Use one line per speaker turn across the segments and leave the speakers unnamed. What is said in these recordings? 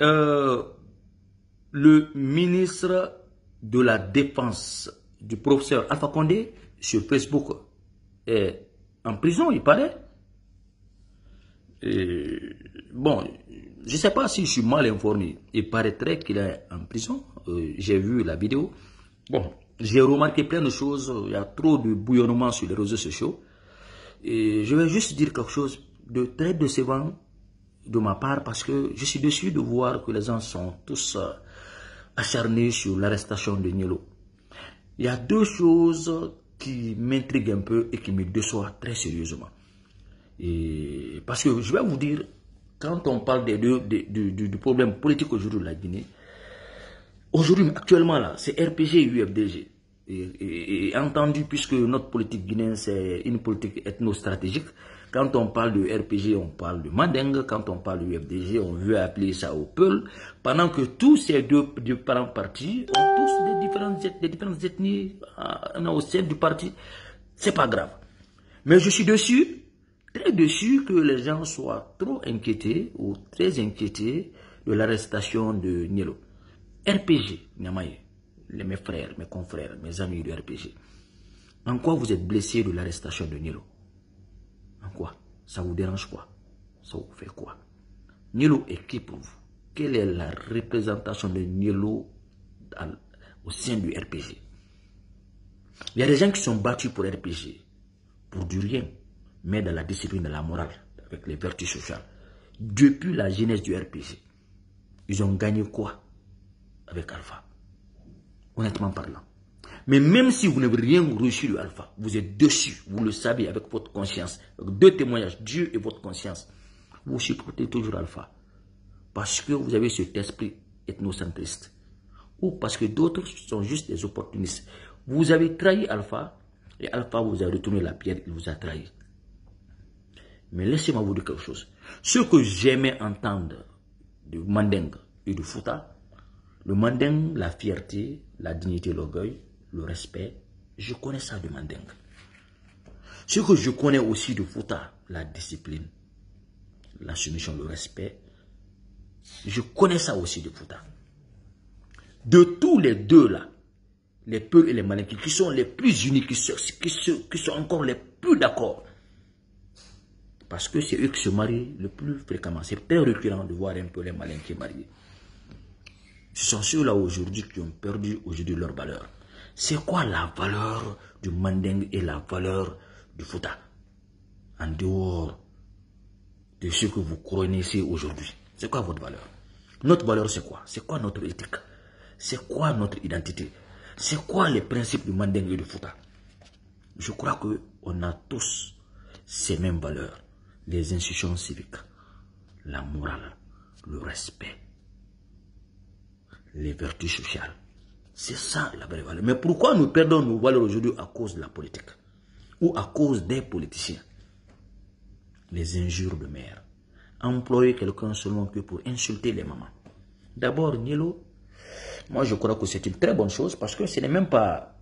euh, le ministre de la Défense du professeur Alpha Condé sur Facebook est en prison, il paraît. bon, je ne sais pas si je suis mal informé. Il paraîtrait qu'il est en prison. Euh, j'ai vu la vidéo. Bon, j'ai remarqué plein de choses. Il y a trop de bouillonnement sur les réseaux sociaux. Et je vais juste dire quelque chose de très décevant de ma part parce que je suis déçu de voir que les gens sont tous euh, acharnés sur l'arrestation de Nielo. Il y a deux choses qui m'intriguent un peu et qui me déçoivent très sérieusement. Et parce que je vais vous dire, quand on parle des deux, du, problème politique aujourd'hui de la Guinée, aujourd'hui, actuellement là, c'est RPG et UFDG. Et, entendu, puisque notre politique guinéenne, c'est une politique ethno-stratégique, quand on parle de RPG, on parle de Mandeng. Quand on parle de UFDG, on veut appeler ça au Peul. Pendant que tous ces deux différents partis ont tous des différentes, des différentes ethnies euh, au sein du parti. C'est pas grave. Mais je suis dessus, très dessus que les gens soient trop inquiétés ou très inquiétés de l'arrestation de Nielo. RPG, Nyamaye, mes frères, mes confrères, mes amis de RPG. En quoi vous êtes blessés de l'arrestation de Nielo? En quoi? Ça vous dérange quoi? Ça vous fait quoi? Nielo est qui pour vous? Quelle est la représentation de Nielo au sein du RPG Il y a des gens qui sont battus pour RPG, pour du rien, mais dans la discipline, de la morale, avec les vertus sociales. Depuis la jeunesse du RPG, ils ont gagné quoi avec Alpha? Honnêtement parlant. Mais même si vous n'avez rien reçu de Alpha, vous êtes dessus, vous le savez avec votre conscience, avec deux témoignages, Dieu et votre conscience, vous supportez toujours Alpha. Parce que vous avez cet esprit ethnocentriste. Ou parce que d'autres sont juste des opportunistes. Vous avez trahi Alpha, et Alpha vous a retourné la pierre, il vous a trahi. Mais laissez-moi vous dire quelque chose. Ce que j'aimais entendre du Mandeng et du Fouta, le Mandeng, la fierté, la dignité, l'orgueil, le respect, je connais ça de Mandeng. Ce que je connais aussi de Fouta, la discipline, la soumission, le respect, je connais ça aussi de Fouta. De tous les deux là, les peu et les malins, qui sont les plus unis, qui sont, encore les plus d'accord. Parce que c'est eux qui se marient le plus fréquemment. C'est très récurrent de voir un peu les malins qui sont mariés. Ce sont ceux-là aujourd'hui qui ont perdu aujourd'hui leur valeur. C'est quoi la valeur du Mandeng et la valeur du Fouta? En dehors de ce que vous connaissez aujourd'hui. C'est quoi votre valeur? Notre valeur, c'est quoi? C'est quoi notre éthique? C'est quoi notre identité? C'est quoi les principes du Mandeng et du Fouta? Je crois qu'on a tous ces mêmes valeurs. Les institutions civiques, la morale, le respect, les vertus sociales. C'est ça la vraie valeur. Mais pourquoi nous perdons nos valeurs aujourd'hui à cause de la politique Ou à cause des politiciens? Les injures de mère. Employer quelqu'un seulement que pour insulter les mamans. D'abord, Nielo, moi je crois que c'est une très bonne chose parce que ce n'est même pas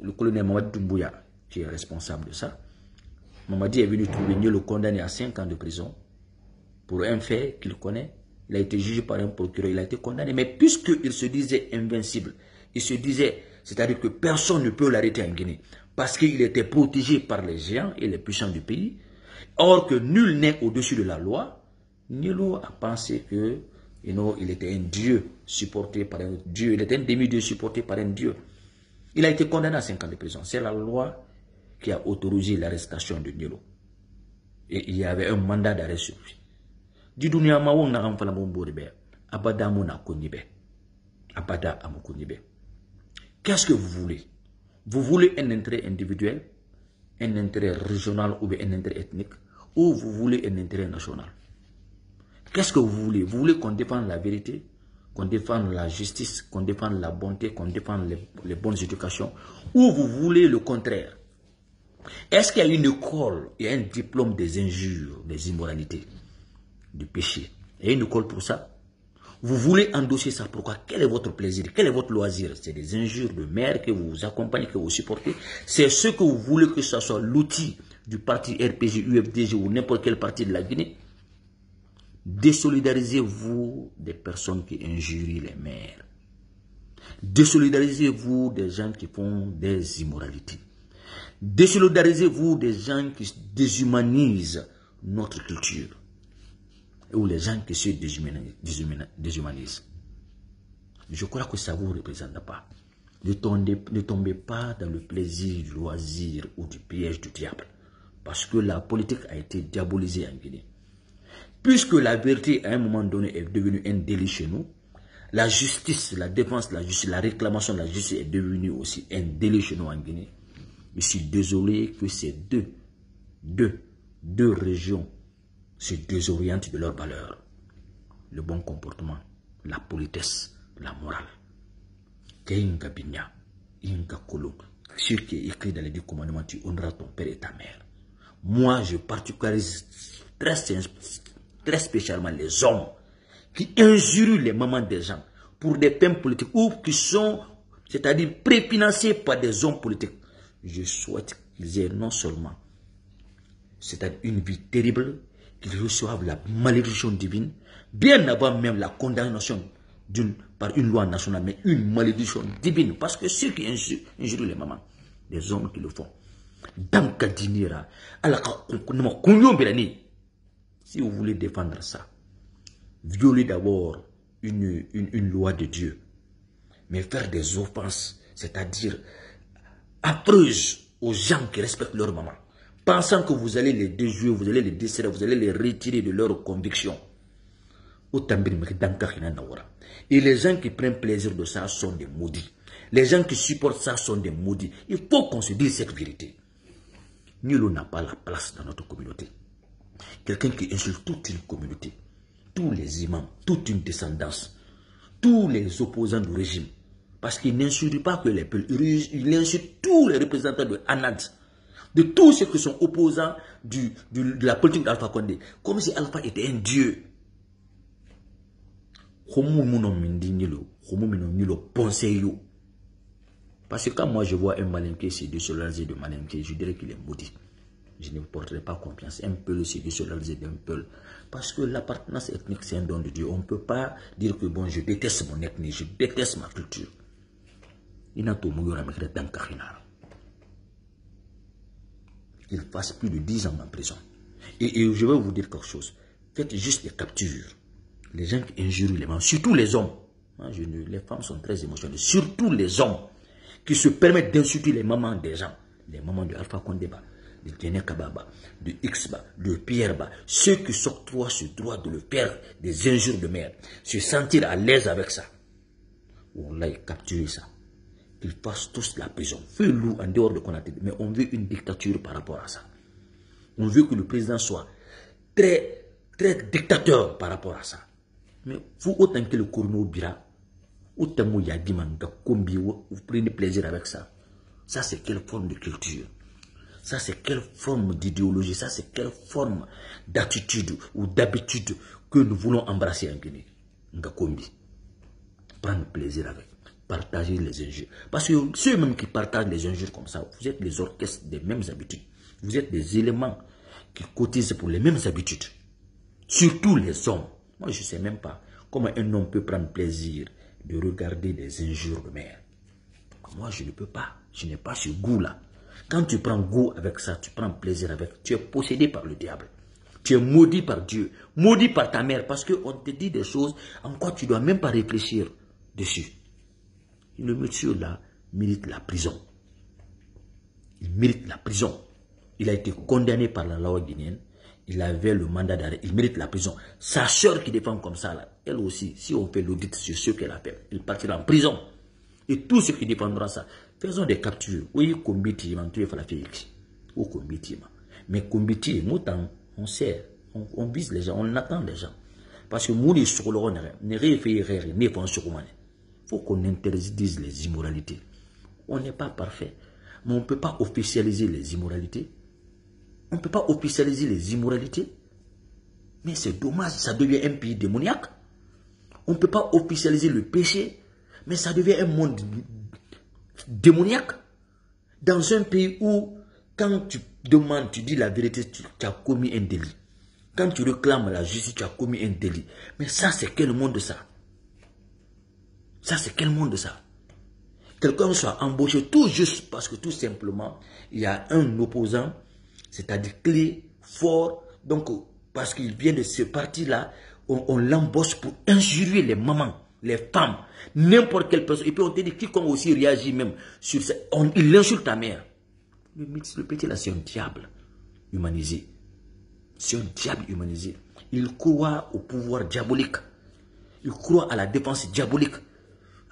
le colonel Mamadi Doumbouya qui est responsable de ça. Mamadi est venu trouver Nielo condamné à 5 ans de prison pour un fait qu'il connaît. Il a été jugé par un procureur, il a été condamné. Mais puisqu'il se disait invincible, il se disait, c'est-à-dire que personne ne peut l'arrêter en Guinée, parce qu'il était protégé par les géants et les puissants du pays, or que nul n'est au-dessus de la loi, Nilo a pensé que il était un dieu supporté par un dieu, il était un demi-dieu supporté par un dieu. Il a été condamné à 5 ans de prison. C'est la loi qui a autorisé l'arrestation de Nilo. Et il y avait un mandat d'arrêt sur lui. Abada Abada Qu'est-ce que vous voulez? Vous voulez un intérêt individuel, un intérêt régional ou un intérêt ethnique, ou vous voulez un intérêt national? Qu'est-ce que vous voulez? Vous voulez qu'on défende la vérité, qu'on défende la justice, qu'on défende la bonté, qu'on défende les, bonnes éducations, ou vous voulez le contraire? Est-ce qu'il y a une école et un diplôme des injures, des immoralités, du péché? Il y a une école pour ça? Vous voulez endosser ça. Pourquoi? Quel est votre plaisir? Quel est votre loisir? C'est des injures de mère que vous accompagnez, que vous supportez. C'est ce que vous voulez que ce soit l'outil du parti RPG, UFDG ou n'importe quel parti de la Guinée. Désolidarisez-vous des personnes qui injurient les mères. Désolidarisez-vous des gens qui font des immoralités. Désolidarisez-vous des gens qui déshumanisent notre culture. Ou les gens qui se déshumanisent. Je crois que ça ne vous représente pas. Ne tombez, ne pas dans le plaisir du loisir ou du piège du diable. Parce que la politique a été diabolisée en Guinée. Puisque la vérité à un moment donné est devenue un délit chez nous, la justice, la défense la justice, la réclamation de la justice est devenue aussi un délit chez nous en Guinée. Je suis désolé que ces deux, deux, deux régions se désorientent de leurs valeurs. Le bon comportement, la politesse, la morale. Ce qui est écrit dans les deux commandements, tu honoreras ton père et ta mère. Moi, je particularise très, spécialement les hommes qui injurient les mamans des gens pour des peines politiques ou qui sont, c'est-à-dire préfinancés par des hommes politiques. Je souhaite qu'ils aient non seulement c'est-à-dire une vie terrible, qu'ils reçoivent la malédiction divine, bien avant même la condamnation par une loi nationale, mais une malédiction divine. Parce que ceux qui injurient les mamans, les hommes qui le font, si vous voulez défendre ça, violez d'abord une, une, loi de Dieu, mais faire des offenses, c'est-à-dire affreuses aux gens qui respectent leur maman, pensant que vous allez les déjouer, vous allez les desserrer, vous allez les retirer de leurs convictions. Et les gens qui prennent plaisir de ça sont des maudits. Les gens qui supportent ça sont des maudits. Il faut qu'on se dise cette vérité. Nul n'a pas la place dans notre communauté. Quelqu'un qui insulte toute une communauté, tous les imams, toute une descendance, tous les opposants du régime. Parce qu'il n'insulte pas que les peuples, il insulte tous les représentants de Anad, de tous ceux qui sont opposants du, de la politique d'Alpha Condé, comme si Alpha était un dieu. Parce que quand moi je vois un malinqué se désolariser de malinqué, je dirais qu'il est maudit. Je ne porterai pas confiance. Un peu se désolariser d'un peu. Parce que l'appartenance ethnique, c'est un don de Dieu. On ne peut pas dire que bon, je déteste mon ethnie, je déteste ma culture. Il n'a Il fasse plus de 10 ans en prison. Et, je vais vous dire quelque chose. Faites juste des captures. Les gens qui injurient les mamans, surtout les hommes. les femmes sont très émotionnelles. Surtout les hommes qui se permettent d'insulter les mamans des gens. Les mamans de Alpha Condéba, de Tene Kababa, de Xba, de Pierreba. Ceux qui s'octroient ce droit de le faire des injures de mère. Se sentir à l'aise avec ça. On l'a capturé ça. Qu'ils fassent tous la prison. Feu loup en dehors de Konaté. Mais on veut une dictature par rapport à ça. On veut que le président soit très, très dictateur par rapport à ça. Mais vous, autant que le Kourno Bira, autant que Yadiman, vous prenez plaisir avec ça. Ça, c'est quelle forme de culture? Ça, c'est quelle forme d'idéologie? Ça, c'est quelle forme d'attitude ou d'habitude que nous voulons embrasser en Guinée? Ngakombi. Prendre plaisir avec. Partager les injures. Parce que ceux-mêmes qui partagent les injures comme ça, vous êtes les orchestres des mêmes habitudes. Vous êtes des éléments qui cotisent pour les mêmes habitudes. Surtout les hommes. Moi, je ne sais même pas comment un homme peut prendre plaisir de regarder des injures de mère. Moi, je ne peux pas. Je n'ai pas ce goût-là. Quand tu prends goût avec ça, tu prends plaisir avec, tu es possédé par le diable. Tu es maudit par Dieu, maudit par ta mère, parce qu'on te dit des choses en quoi tu dois même pas réfléchir dessus. Le monsieur-là mérite la prison. Il mérite la prison. Il a été condamné par la loi guinéenne il avait le mandat d'arrêt, il mérite la prison. Sa soeur qui défend comme ça, là, elle aussi, si on fait l'audit sur ce qu'elle a fait, elle partira en prison. Et tous ceux qui défendront ça, faisons des captures. Oui, Kombiti, tu es Falafélix. Ou Kombiti. Mais Kombiti, on sait, on, on, vise les gens, on attend les gens. Parce que nous, les sur le ne référez ne pas sur Qu'on interdise les immoralités. On n'est pas parfait. Mais on ne peut pas officialiser les immoralités on ne peut pas officialiser les immoralités. Mais c'est dommage, ça devient un pays démoniaque. On ne peut pas officialiser le péché, mais ça devient un monde démoniaque. Dans un pays où, quand tu demandes, tu dis la vérité, tu, as commis un délit. Quand tu réclames la justice, tu as commis un délit. Mais ça, c'est quel monde ça? Ça, c'est quel monde ça? Quelqu'un soit embauché tout juste parce que tout simplement, il y a un opposant, c'est-à-dire clé, fort, donc parce qu'il vient de ce parti-là, on, l'embauche pour injurier les mamans, les femmes, n'importe quelle personne. Et puis on te dit, quiconque aussi réagit même sur ça, il insulte ta mère. Le, le petit là, c'est un diable humanisé. C'est un diable humanisé. Il croit au pouvoir diabolique. Il croit à la défense diabolique,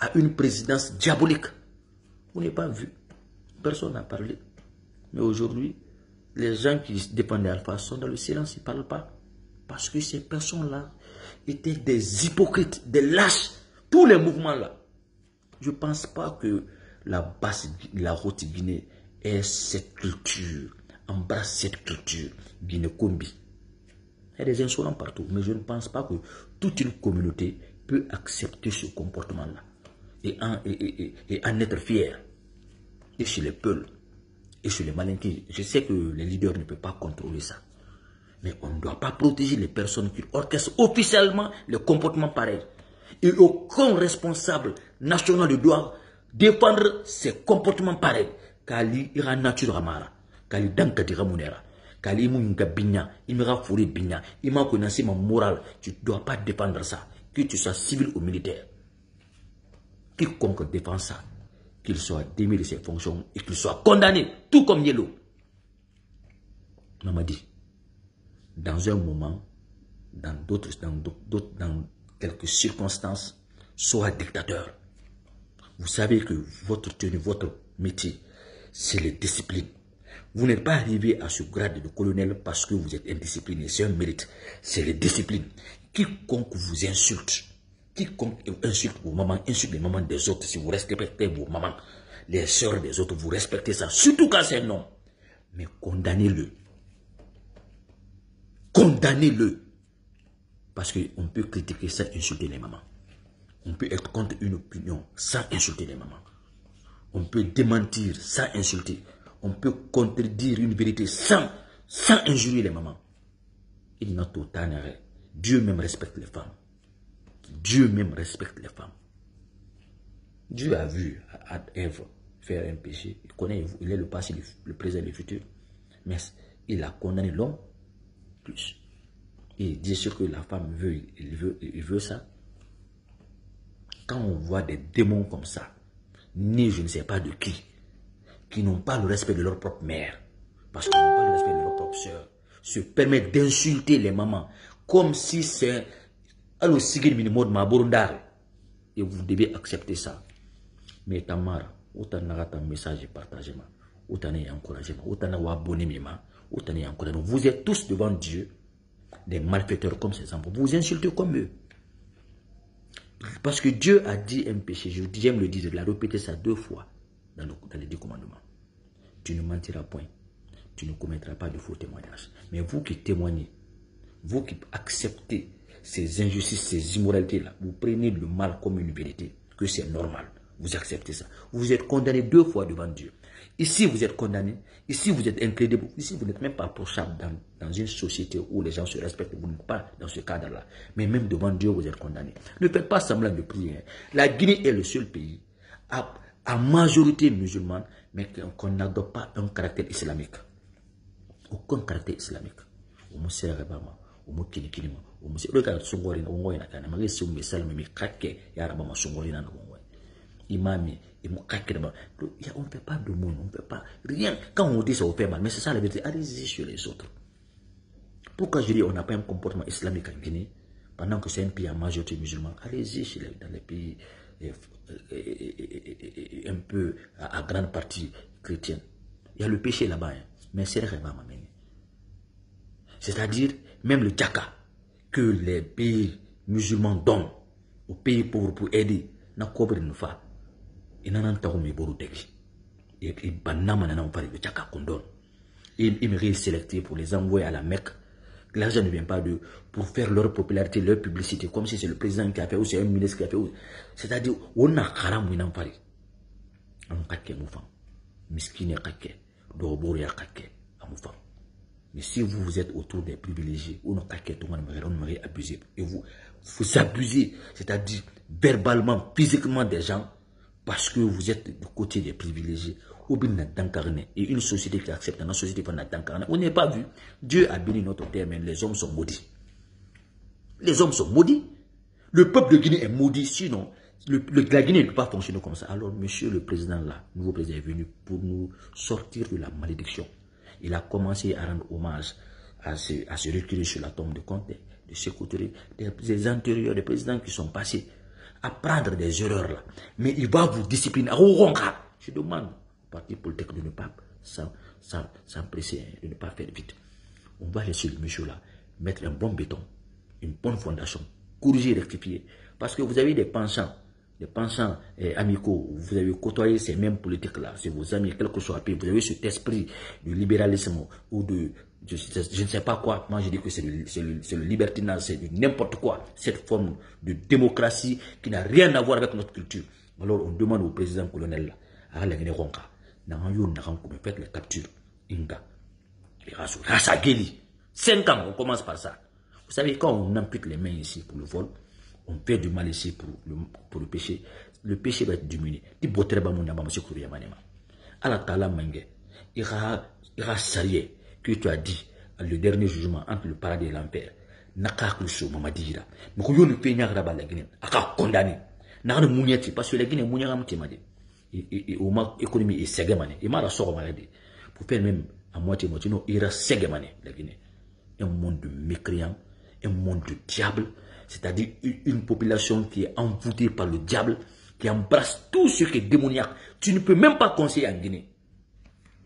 à une présidence diabolique. Vous n'avez pas vu. Personne n'a parlé. Mais aujourd'hui, les gens qui dépendent d'Alpha sont dans le silence, ils ne parlent pas. Parce que ces personnes-là étaient des hypocrites, des lâches. Tous les mouvements-là. Je ne pense pas que la basse, la haute Guinée ait cette culture, embrasse cette culture Guinée-Combi. Il y a des insolents partout, mais je ne pense pas que toute une communauté peut accepter ce comportement-là et en, être fier. Et chez les peuples, et chez les malinqués, je sais que les leaders ne peuvent pas contrôler ça. Mais on ne doit pas protéger les personnes qui orchestrent officiellement le comportement pareil. Et aucun responsable national ne doit défendre ces comportements pareils. Kali ira nature amara. Kali dankatira munera. Kali munga binya. Imira fourri binya. Ima connaissé ma morale. Tu ne dois pas défendre ça. Que tu sois civil ou militaire. Quiconque défend ça, qu'il soit démis de ses fonctions et qu'il soit condamné, tout comme Yellow. m'a dit, dans un moment, dans d'autres, quelques circonstances, soit dictateur. Vous savez que votre tenue, votre métier, c'est les disciplines. Vous n'êtes pas arrivé à ce grade de colonel parce que vous êtes indiscipliné. C'est un mérite. C'est les disciplines. Quiconque vous insulte, quiconque insulte vos mamans, insulte les mamans des autres, si vous respectez vos mamans, les sœurs des autres, vous respectez ça. Surtout quand c'est non. Mais condamnez-le. Condamnez-le. Parce qu'on peut critiquer sans insulter les mamans. On peut être contre une opinion sans insulter les mamans. On peut démentir sans insulter. On peut contredire une vérité sans, sans les mamans. Il n'a arrêt. Dieu même respecte les femmes. Dieu même respecte les femmes. Dieu a vu Ève faire un péché. Il connaît, il est le passé, le présent et le futur. Mais il a condamné l'homme plus. Et dit sûr que la femme veut, il veut, il veut ça. Quand on voit des démons comme ça, ni je ne sais pas de qui, qui n'ont pas le respect de leur propre mère, parce qu'ils n'ont pas le respect de leur propre soeur, se permettent d'insulter les mamans, comme si c'est alors et vous devez accepter ça. Mais Tamara, autant un message partagement, autant encouragement, autant encouragement, Vous êtes tous devant Dieu des malfaiteurs comme ces enfants. Vous insultez comme eux. Parce que Dieu a dit un péché, j'aime le dire, il a répété ça deux fois dans, les deux commandements. Tu ne mentiras point, tu ne commettras pas de faux témoignages. Mais vous qui témoignez, vous qui acceptez ces injustices, ces immoralités-là, vous prenez le mal comme une vérité, que c'est normal. Vous acceptez ça. Vous êtes condamné deux fois devant Dieu. Ici, vous êtes condamné. Ici, vous êtes incrédible. Ici, vous n'êtes même pas approchable dans, dans, une société où les gens se respectent. Vous n'êtes pas dans ce cadre-là. Mais même devant Dieu, vous êtes condamné. Ne faites pas semblant de prier. Hein. La Guinée est le seul pays à, à majorité musulmane, mais qu'on n'adopte pas un caractère islamique. Aucun caractère islamique. omo on peut pas de monde on peut pas rien quand on dit ça on fait mal mais c'est ça la vérité allez-y sur les autres pourquoi je dis on n'a pas un comportement islamique en Guinée? Pendant que c'est un pays à majorité musulmane allez-y dans les pays un peu à, grande partie chrétienne. Il y a le péché là-bas hein. mais c'est vraiment c'est-à-dire même le Djaka, que les pays musulmans donnent aux pays pauvres pour aider, n'a couvert une fois. Il n'en a pas eu beaucoup de Djaka qu'on donne. Me sélecté pour les envoyer à la Mecque. L'argent ne vient pas de pour faire leur popularité, leur publicité, comme si c'est le président qui a fait ou c'est un ministre qui a fait. C'est-à-dire, on a haram ou n'en On a kake moufam. Miskine ya. Mais si vous, vous êtes autour des privilégiés. Et vous, vous abusez, c'est-à-dire verbalement, physiquement des gens, parce que vous êtes du côté des privilégiés. Et une société qui accepte, une société qui On n'est pas vu. Dieu a béni notre terre, mais les hommes sont maudits. Les hommes sont maudits. Le peuple de Guinée est maudit, sinon le, la Guinée ne peut pas fonctionner comme ça. Alors, monsieur le président, là, nouveau président est venu pour nous sortir de la malédiction. Il a commencé à rendre hommage à se, à reculer sur la tombe de Comte, de Sécouterie, des, des antérieurs, des présidents qui sont passés, à prendre des erreurs là. Mais il va vous discipliner. Je demande au parti politique de ne pas s'empresser, de ne pas faire vite. On va laisser le monsieur là mettre un bon béton, une bonne fondation, corriger, rectifier. Parce que vous avez des penchants des pensants eh, amicaux, vous avez côtoyé ces mêmes politiques-là, c'est vos amis, quel que soit vous avez cet esprit du libéralisme ou de, je, ne sais pas quoi, moi je dis que c'est le, libertinage, c'est n'importe quoi, cette forme de démocratie qui n'a rien à voir avec notre culture. Alors on demande au président colonel, à la Ronka, faites les captures, Inga, les Rasageli, 5 ans, on commence par ça. Vous savez, quand on ampute les mains ici pour le vol, on fait du mal ici pour le, pour le péché, le péché va être diminué. Ti botere ba mun ba monsieur kuru yamanema. Ala tala mange. Ira sarié que tu as dit le dernier jugement entre le paradis et l'enfer. Naka kusu mamadira. Mais ko yolu pe nyakra ba la Guinée. Parce que la Guinée ma économie soro malade. Pour faire même à moitié ira ségamane la Guinée. Un monde de mécréants, un monde de diable c'est-à-dire une population qui est envoûtée par le diable, qui embrasse tout ce qui est démoniaque. Tu ne peux même pas conseiller en Guinée.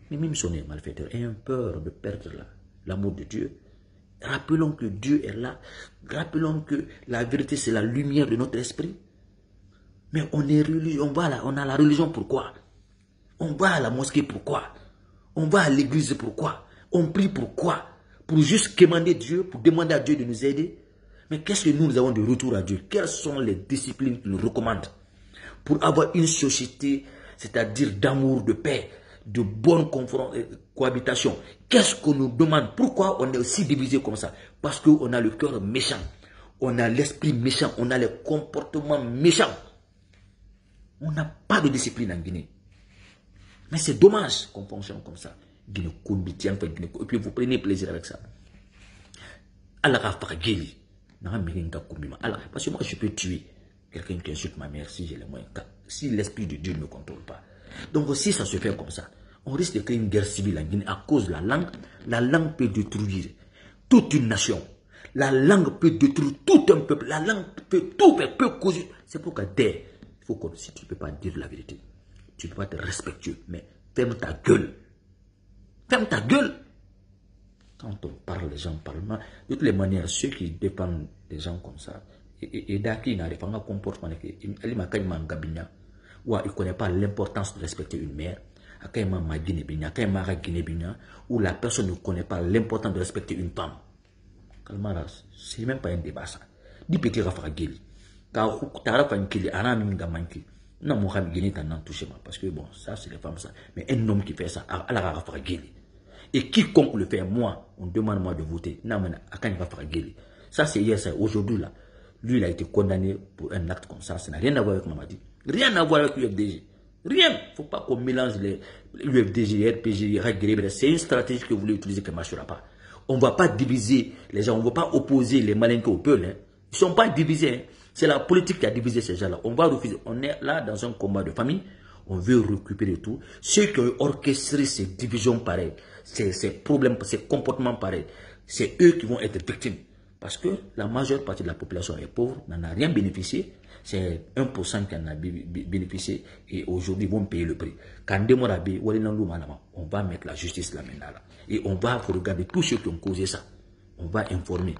Mais même son malfaiteur a peur de perdre l'amour de Dieu. Rappelons que Dieu est là. Rappelons que la vérité, c'est la lumière de notre esprit. Mais on est religieux, on va là, on a la religion pourquoi? On va à la mosquée pourquoi? On va à l'église pourquoi? On prie pourquoi? Pour juste demander Dieu, pour demander à Dieu de nous aider mais qu'est-ce que nous avons de retour à Dieu? Quelles sont les disciplines qu'il nous recommande pour avoir une société, c'est-à-dire d'amour, de paix, de bonne euh, cohabitation? Qu'est-ce qu'on nous demande? Pourquoi on est aussi divisé comme ça? Parce qu'on a le cœur méchant, on a l'esprit méchant, on a les comportements méchants. On n'a pas de discipline en Guinée. Mais c'est dommage qu'on fonctionne comme ça. Et puis vous prenez plaisir avec ça. Allah parce que moi, je peux tuer quelqu'un qui insulte ma mère si j'ai les moyens. Si l'Esprit de Dieu ne me contrôle pas. Donc, si ça se fait comme ça, on risque de créer une guerre civile en Guinée à cause de la langue. La langue peut détruire toute une nation. La langue peut détruire tout un peuple. La langue peut tout peut, peut causer. C'est pourquoi dès, il faut que si tu ne peux pas dire la vérité, tu ne peux pas être respectueux, mais ferme ta gueule. Ferme ta gueule. Quand on parle, les gens parlent. De toutes les manières, ceux qui dépendent des gens comme ça, et d'aki n'a pas comportement, il ne connaît pas l'importance de respecter une mère, où la personne ne connaît pas l'importance de respecter une femme. C'est même pas un débat ça. Dis petit Rafa Geli. Car Tara Fankili, Anam Gamanki. Non, touché parce que bon, ça c'est les femmes ça. Mais un homme qui fait ça, à la Rafa Geli. Et quiconque le fait, moi, on demande moi de voter. Ça, c'est hier, c'est aujourd'hui, là. Lui, il a été condamné pour un acte comme ça. Ça n'a rien à voir avec Mamadi. Rien à voir avec l'UFDG. Rien. Il ne faut pas qu'on mélange l'UFDG, RPG, C'est une stratégie que vous voulez utiliser qui ne marchera pas. On ne va pas diviser les gens. On ne va pas opposer les malinqués au peuple. Hein. Ils ne sont pas divisés. Hein. C'est la politique qui a divisé ces gens-là. On va refuser. On est là dans un combat de famille. On veut récupérer tout. Ceux qui ont orchestré ces divisions pareilles, ces, problèmes, ces comportements pareils, c'est eux qui vont être victimes. Parce que la majeure partie de la population est pauvre, n'en a rien bénéficié. C'est 1% qui en a bénéficié et aujourd'hui vont payer le prix. On va mettre la justice là maintenant. Et on va regarder tous ceux qui ont causé ça. On va informer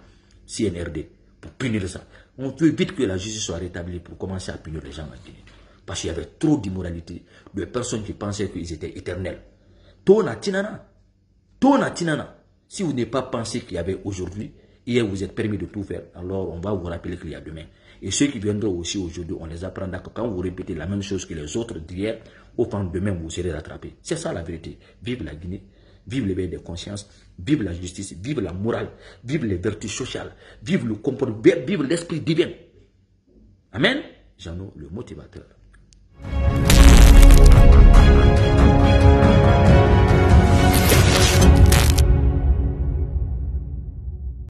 CNRD pour punir ça. On veut vite que la justice soit rétablie pour commencer à punir les gens en Guinée. Parce qu'il y avait trop d'immoralité, de personnes qui pensaient qu'ils étaient éternels. Tona Tinana, Tona Tinana. Si vous n'avez pas pensé qu'il y avait aujourd'hui, hier vous êtes permis de tout faire, alors on va vous rappeler qu'il y a demain. Et ceux qui viendront aussi aujourd'hui, on les apprendra que quand vous répétez la même chose que les autres d'hier, au fond demain vous serez rattrapés. C'est ça la vérité. Vive la Guinée, vive l'éveil des consciences, vive la justice, vive la morale, vive les vertus sociales, vive le comportement, vive l'esprit divin. Amen. Jeannot, le motivateur.